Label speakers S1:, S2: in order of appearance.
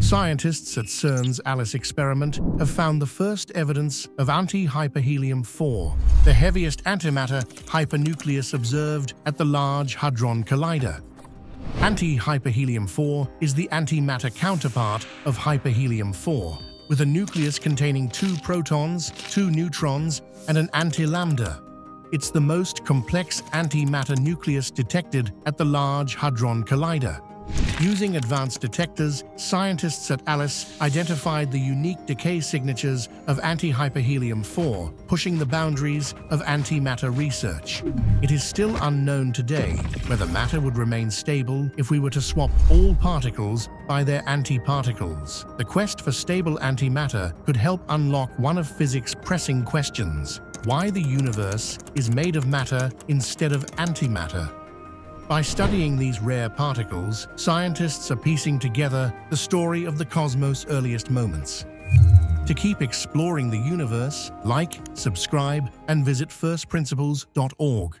S1: Scientists at CERN's ALICE experiment have found the first evidence of anti-hyperhelium-4, the heaviest antimatter hypernucleus observed at the Large Hadron Collider. Anti-hyperhelium-4 is the antimatter counterpart of hyperhelium-4, with a nucleus containing two protons, two neutrons, and an anti-lambda. It's the most complex antimatter nucleus detected at the Large Hadron Collider. Using advanced detectors, scientists at ALICE identified the unique decay signatures of anti-hyperhelium-4, pushing the boundaries of antimatter research. It is still unknown today whether matter would remain stable if we were to swap all particles by their antiparticles. The quest for stable antimatter could help unlock one of physics' pressing questions, why the universe is made of matter instead of antimatter. By studying these rare particles, scientists are piecing together the story of the cosmos' earliest moments. To keep exploring the universe, like, subscribe, and visit firstprinciples.org.